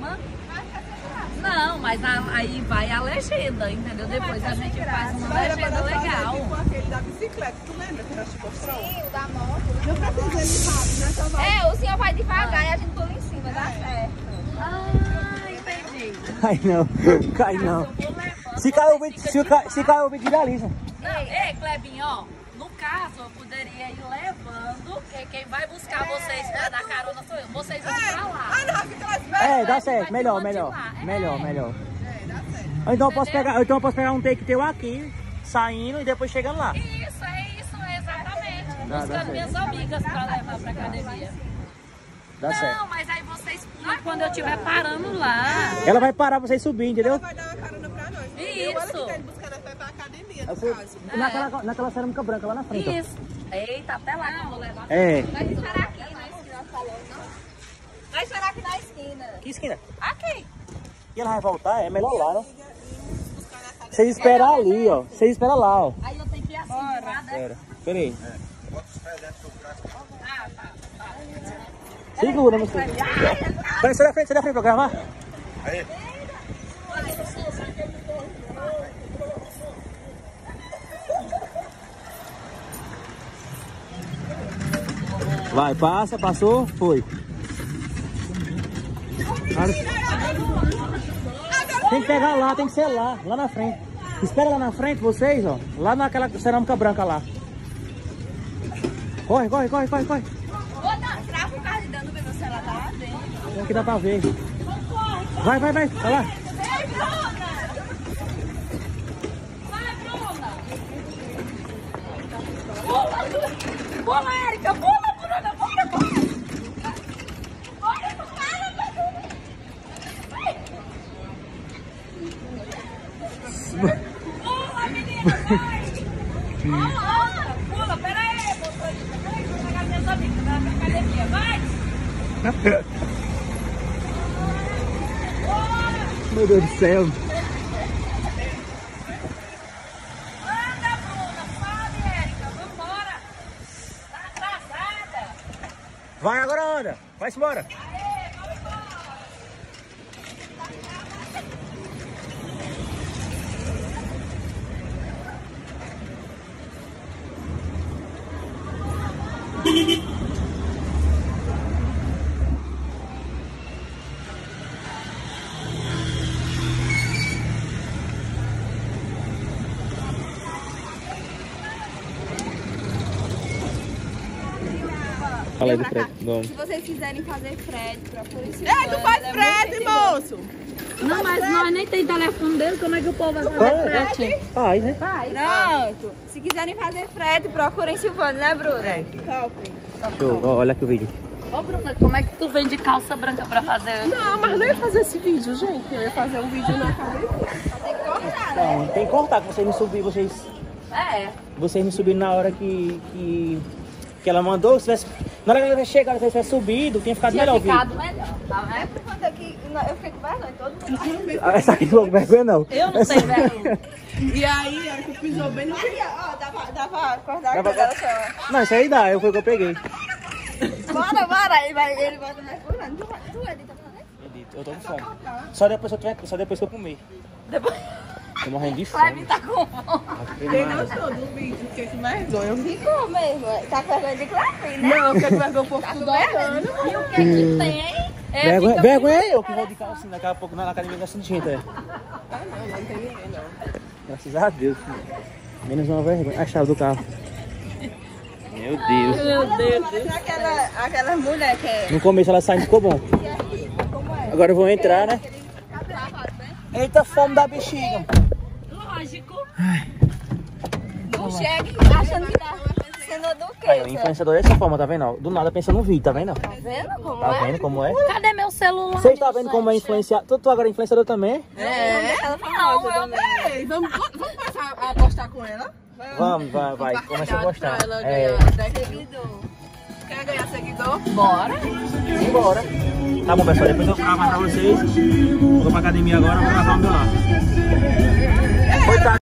cima. Não, mas a- aí vai a legenda, entendeu? Depois a gente faz uma legenda legal. Com aquele da bicicleta, tu lembra que nós te mostramos? Sim, o da moto. Não precisa ir rápido, né? Só vai. É, o senhor vai devagar e a gente pula em cima, dá certo. Ah, entendi. Cai não, cai não. Se cair o vídeo, se, ca- se cair o vídeo, viraliza. Não, ei, Clebinho, ó, no caso eu poderia ir levando, que quem vai buscar vocês pra dar carona sou eu. Vocês vão pra lá. Ai, não, fica lá esperando. É, dá certo, melhor, melhor. é. Melhor, melhor. É, dá certo. Então eu posso pegar, então eu posso pegar um take teu aqui, saindo e depois chegando lá. Isso, é isso, exatamente. Dá, Buscando certo. minhas amigas pra levar pra academia. Dá certo. Não, mas aí vocês pulam quando eu estiver parando lá. Ela vai parar pra vocês subir, entendeu? Vai dar uma carona pra nós. entendeu? Isso. Ela que quer ir buscar nós vai pra academia, no fui caso. naquela, naquela cerâmica branca lá na frente. ó. Isso. Eita, até lá que eu vou levar. É. Vai esperar aqui na esquina, falou, não? Vai esperar aqui na esquina. Que esquina? Aqui. E ela vai voltar? É melhor lá, não? Vocês esperam ali, ó. Vocês esperam lá, ó. Aí eu tenho que ir assim, de lado, né? Pera, pera aí. Ah, tá. Segura, não sei. Vai, sai da frente, sai da frente pra gravar. Vai, passa, passou, foi. Tem que pegar lá, tem que ser lá, lá na frente. Espera lá na frente, vocês, ó. Lá naquela cerâmica branca lá. Corre, corre, corre, corre, corre. Não, trava o carro de ver meu celular tá lá dentro. Aqui dá pra ver. Vai, vai, vai. Vai lá. Ei, Bruna! Vai, Bruna! Pula, pula, Érica, pula, Bruna, bora, bora! Olha, para, Bruna! Pula, menina, vai! Pula, pula, peraí, motorista, peraí, vou pegar minhas amigas pra academia, vai! Meu Deus do céu. Anda, Bruna, sobe, Érica, vambora! Tá atrasada! Vai agora, anda. Vai embora. Fala aí do Fred. Se vocês quiserem fazer Fred, procure esse Ei, tu faz é frete, moço. Não, mas nós nem tem telefone dele, como é que o povo vai fazer frete? Faz, né? Pronto. Se quiserem fazer frete, procurem Silvano, né, Bruna? É, Show. Ó, Olha aqui o vídeo. Ô, Bruna, como é que tu vende calça branca pra fazer? Não, mas não ia fazer esse vídeo, gente. Eu ia fazer um vídeo na academia. Não, tem que cortar, que vocês não subiram, vocês, É. vocês não subiram na hora que, que, que ela mandou. Se tivesse, na hora que ela chegar, se tivesse subido, tinha ficado Tinha melhor vídeo. ficado melhor, tá É vendo? por conta que não, eu fiquei com vergonha, todo mundo. Ah, Essa aqui não tem vergonha, não. Eu não tenho vergonha. E aí, a que pisou bem no Aqui, ó, dava, dava acordar Dava- com ela só. Não, isso aí dá, eu foi o que eu peguei. Bora, bora, ele vai, ele mais furando. Tu, vai- tu edita pra ver? Edito, Eu tô com fome. Só depois, que eu tiver, só depois que eu comer. Depois Tô morrendo de fome. me tá com fome. Quem não gostou do vídeo, fiquei com vergonha. Ficou mesmo. Tá com vergonha de Clefim, né? Não, fiquei com vergonha um pouco Tá vergonha. E o que que tem? É, Vergonha, fica- vergonha é eu que vou de calcinha daqui a pouco na academia gastando tinta. é. Ah, não, não tem ninguém, não. Graças a Deus. Menos uma vergonha. A chave do carro. Meu Deus. Meu Deus. Parece aquela, aquela mulher que é... No começo ela saindo ficou bom. Como é? Agora eu vou entrar, né? Né? Eita fome da bexiga. Lógico. Não chegue achando que tá sendo do quê? Aí, o influenciador é dessa forma, tá vendo? Do nada pensa no vídeo, tá vendo? Tá vendo como Tá é? vendo como é? Cadê meu celular? Vocês estão vendo como é influenciador? Tu, tu agora é influenciador também? É, ela famosa também. Ei, vamos, vamos começar a apostar com ela? Vamos, vai, vai. Começa a gostar. Ela É, ganhar 10 Seguidor. Quer ganhar seguidor? Bora. embora. Tá bom, pessoal. Depois eu gravo mais pra vocês. Vou pra academia agora, vou gravar o meu lado. Foi tarde.